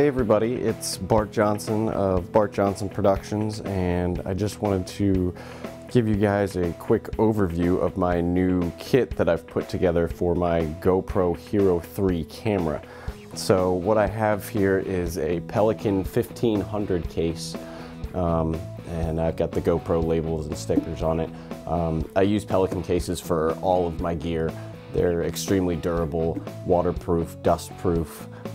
Hey everybody, it's Bart Johnson of Bart Johnson Productions and I just wanted to give you guys a quick overview of my new kit that I've put together for my GoPro Hero 3 camera. So what I have here is a Pelican 1500 case um, and I've got the GoPro labels and stickers on it. Um, I use Pelican cases for all of my gear. They're extremely durable, waterproof, dustproof,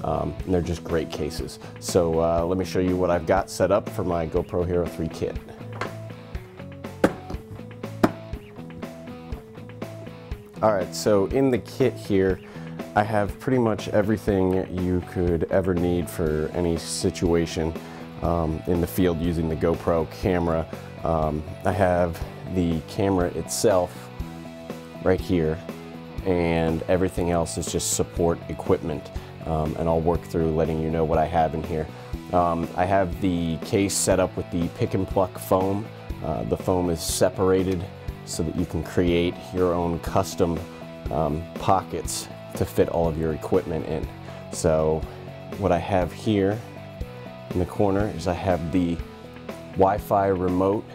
um, and they're just great cases. So uh, let me show you what I've got set up for my GoPro Hero 3 kit. All right, so in the kit here, I have pretty much everything you could ever need for any situation um, in the field using the GoPro camera. Um, I have the camera itself right here and everything else is just support equipment. Um, and I'll work through letting you know what I have in here. Um, I have the case set up with the pick and pluck foam. Uh, the foam is separated so that you can create your own custom um, pockets to fit all of your equipment in. So what I have here in the corner is I have the Wi-Fi remote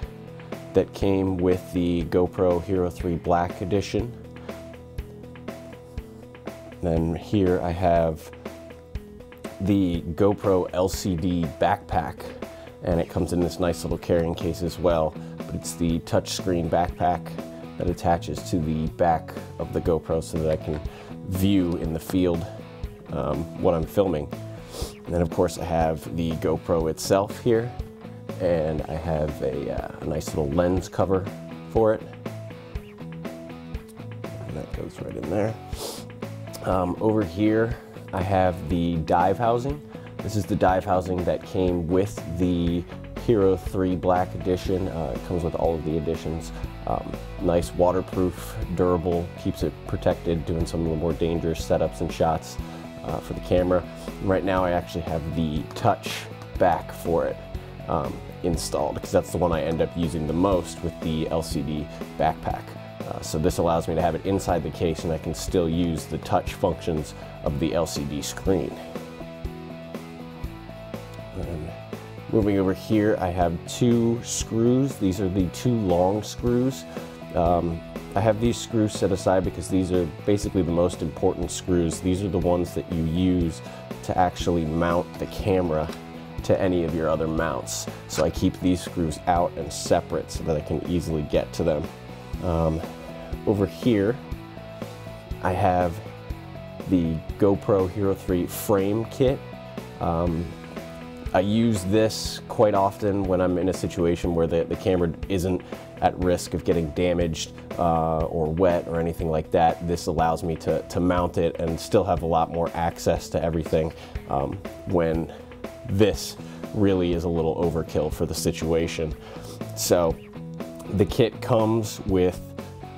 that came with the GoPro Hero 3 Black Edition. Then here I have the GoPro LCD backpack and it comes in this nice little carrying case as well. But it's the touchscreen backpack that attaches to the back of the GoPro so that I can view in the field um, what I'm filming. And then of course I have the GoPro itself here and I have a, uh, a nice little lens cover for it. And that goes right in there. Um, over here, I have the dive housing. This is the dive housing that came with the Hero 3 Black Edition. Uh, it comes with all of the additions. Um, nice waterproof, durable, keeps it protected, doing some of the more dangerous setups and shots uh, for the camera. Right now I actually have the touch back for it um, installed because that's the one I end up using the most with the LCD backpack. Uh, so this allows me to have it inside the case and I can still use the touch functions of the LCD screen. And moving over here, I have two screws. These are the two long screws. Um, I have these screws set aside because these are basically the most important screws. These are the ones that you use to actually mount the camera to any of your other mounts. So I keep these screws out and separate so that I can easily get to them. Um, over here, I have the GoPro Hero 3 frame kit. Um, I use this quite often when I'm in a situation where the, the camera isn't at risk of getting damaged uh, or wet or anything like that. This allows me to, to mount it and still have a lot more access to everything um, when this really is a little overkill for the situation. So the kit comes with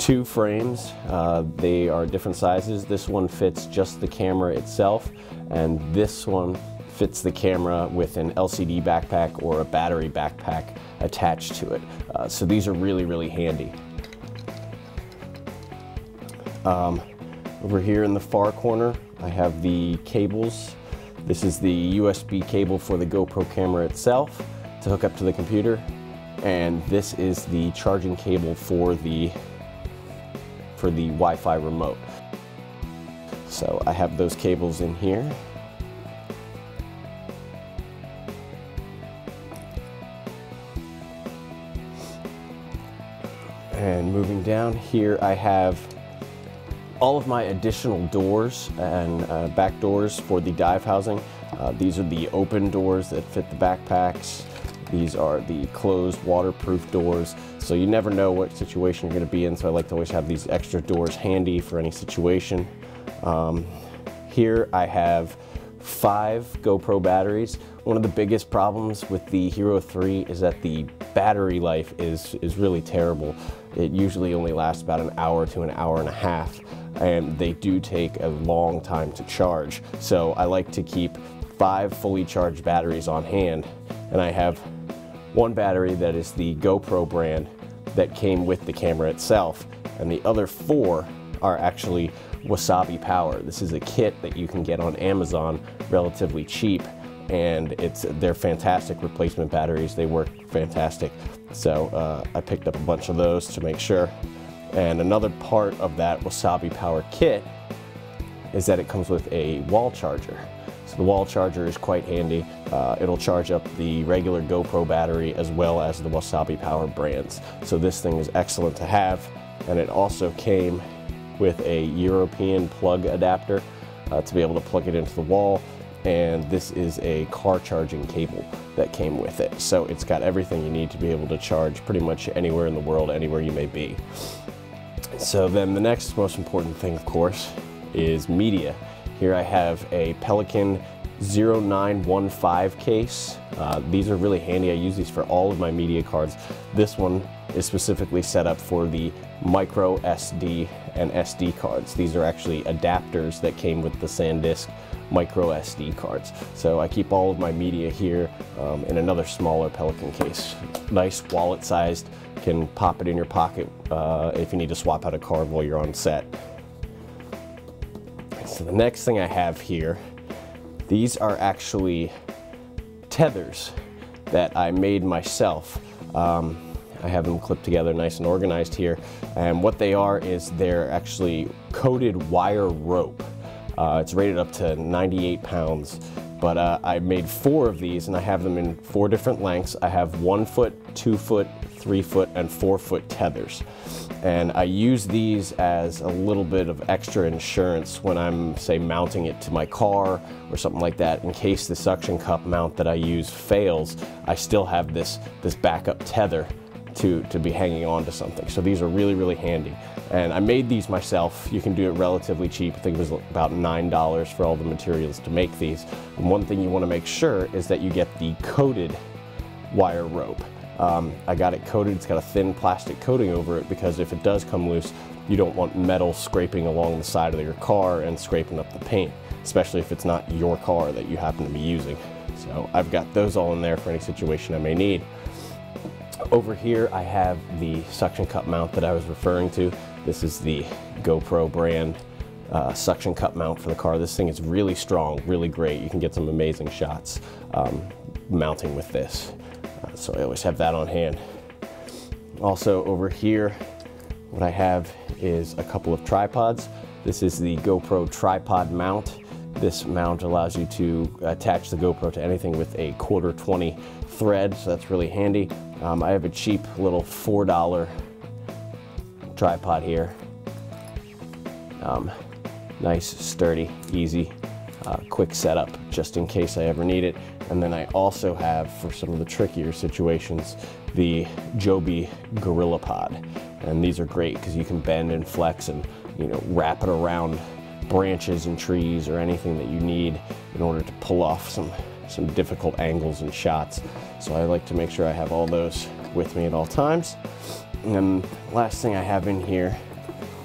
two frames. Uh, they are different sizes. This one fits just the camera itself, and this one fits the camera with an LCD backpack or a battery backpack attached to it. Uh, so these are really, really handy. Um, over here in the far corner, I have the cables. This is the USB cable for the GoPro camera itself to hook up to the computer. And this is the charging cable for the for the Wi-Fi remote. So I have those cables in here. And moving down here, I have all of my additional doors and uh, back doors for the dive housing. Uh, these are the open doors that fit the backpacks. These are the closed waterproof doors, so you never know what situation you're gonna be in, so I like to always have these extra doors handy for any situation. Um, here I have five GoPro batteries. One of the biggest problems with the Hero 3 is that the battery life is, is really terrible. It usually only lasts about an hour to an hour and a half, and they do take a long time to charge. So I like to keep five fully charged batteries on hand, and I have one battery that is the GoPro brand that came with the camera itself, and the other four are actually Wasabi Power. This is a kit that you can get on Amazon relatively cheap, and it's they're fantastic replacement batteries. They work fantastic. So uh, I picked up a bunch of those to make sure. And another part of that Wasabi Power kit is that it comes with a wall charger. So the wall charger is quite handy. Uh, it'll charge up the regular GoPro battery as well as the Wasabi Power brands. So this thing is excellent to have. And it also came with a European plug adapter uh, to be able to plug it into the wall. And this is a car charging cable that came with it. So it's got everything you need to be able to charge pretty much anywhere in the world, anywhere you may be. So then the next most important thing, of course, is media. Here I have a Pelican 0915 case. Uh, these are really handy. I use these for all of my media cards. This one is specifically set up for the micro SD and SD cards. These are actually adapters that came with the SanDisk micro SD cards. So I keep all of my media here um, in another smaller Pelican case. Nice wallet sized, can pop it in your pocket uh, if you need to swap out a card while you're on set. So the next thing I have here, these are actually tethers that I made myself. Um, I have them clipped together nice and organized here. And what they are is they're actually coated wire rope. Uh, it's rated up to 98 pounds. But uh, I made four of these and I have them in four different lengths. I have one foot, two foot, three foot, and four foot tethers. And I use these as a little bit of extra insurance when I'm, say, mounting it to my car or something like that. In case the suction cup mount that I use fails, I still have this, this backup tether to, to be hanging on to something. So these are really, really handy. And I made these myself. You can do it relatively cheap. I think it was about $9 for all the materials to make these. And one thing you wanna make sure is that you get the coated wire rope. Um, I got it coated, it's got a thin plastic coating over it because if it does come loose, you don't want metal scraping along the side of your car and scraping up the paint, especially if it's not your car that you happen to be using. So I've got those all in there for any situation I may need. Over here I have the suction cup mount that I was referring to. This is the GoPro brand uh, suction cup mount for the car. This thing is really strong, really great. You can get some amazing shots um, mounting with this. So I always have that on hand. Also over here, what I have is a couple of tripods. This is the GoPro tripod mount. This mount allows you to attach the GoPro to anything with a quarter 20 thread, so that's really handy. Um, I have a cheap little $4 tripod here. Um, nice, sturdy, easy, uh, quick setup just in case I ever need it. And then I also have, for some of the trickier situations, the Joby Gorilla Pod. And these are great because you can bend and flex and you know wrap it around branches and trees or anything that you need in order to pull off some, some difficult angles and shots. So I like to make sure I have all those with me at all times. And then last thing I have in here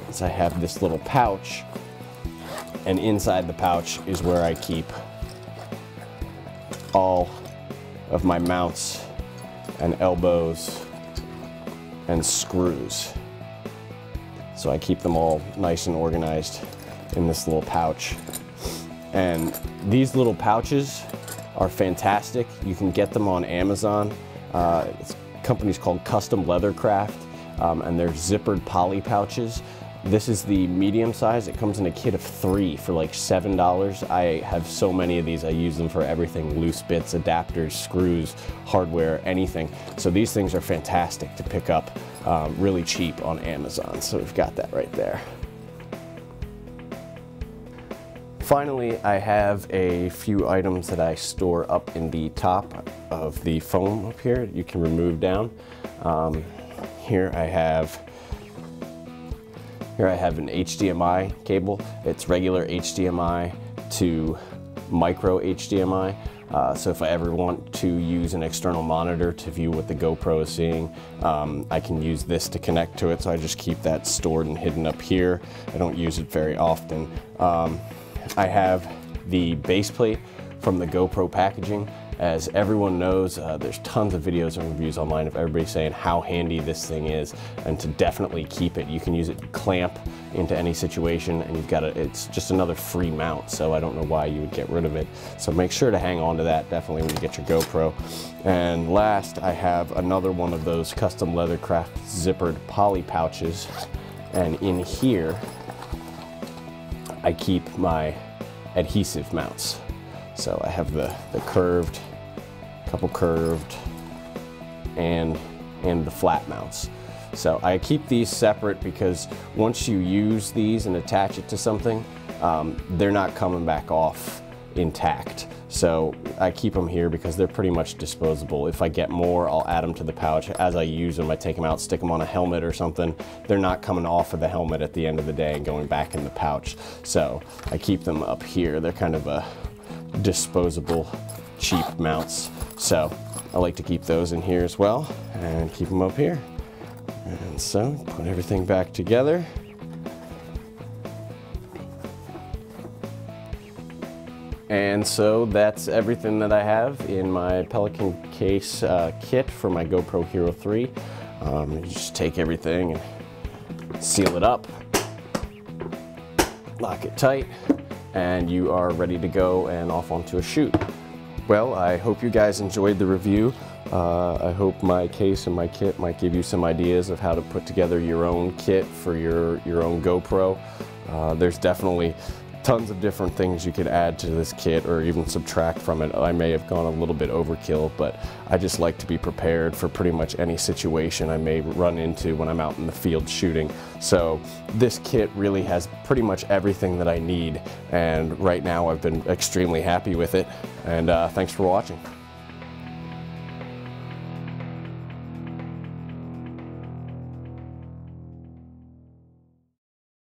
is I have this little pouch and inside the pouch is where I keep all of my mounts and elbows and screws. So I keep them all nice and organized in this little pouch. And these little pouches are fantastic. You can get them on Amazon. Uh, company's called Custom Leathercraft, um, and they're zippered poly pouches. This is the medium size. It comes in a kit of three for like $7. I have so many of these. I use them for everything, loose bits, adapters, screws, hardware, anything. So these things are fantastic to pick up um, really cheap on Amazon. So we've got that right there. Finally, I have a few items that I store up in the top of the foam up here. You can remove down. Um, here I have here I have an HDMI cable. It's regular HDMI to micro HDMI. Uh, so if I ever want to use an external monitor to view what the GoPro is seeing, um, I can use this to connect to it. So I just keep that stored and hidden up here. I don't use it very often. Um, I have the base plate from the GoPro packaging. As everyone knows, uh, there's tons of videos and reviews online of everybody saying how handy this thing is and to definitely keep it. You can use it to clamp into any situation and you've got a, it's just another free mount. So I don't know why you would get rid of it. So make sure to hang on to that definitely when you get your GoPro. And last, I have another one of those custom Leathercraft zippered poly pouches. And in here, I keep my adhesive mounts. So I have the, the curved, couple curved, and, and the flat mounts. So I keep these separate because once you use these and attach it to something, um, they're not coming back off intact. So I keep them here because they're pretty much disposable. If I get more, I'll add them to the pouch. As I use them, I take them out, stick them on a helmet or something. They're not coming off of the helmet at the end of the day and going back in the pouch. So I keep them up here. They're kind of a disposable, cheap mounts. So I like to keep those in here as well and keep them up here. And so put everything back together. And so that's everything that I have in my Pelican case uh, kit for my GoPro Hero 3. Um, you just take everything and seal it up, lock it tight, and you are ready to go and off onto a shoot. Well, I hope you guys enjoyed the review. Uh, I hope my case and my kit might give you some ideas of how to put together your own kit for your, your own GoPro. Uh, there's definitely tons of different things you could add to this kit or even subtract from it. I may have gone a little bit overkill, but I just like to be prepared for pretty much any situation I may run into when I'm out in the field shooting. So this kit really has pretty much everything that I need and right now I've been extremely happy with it and uh, thanks for watching.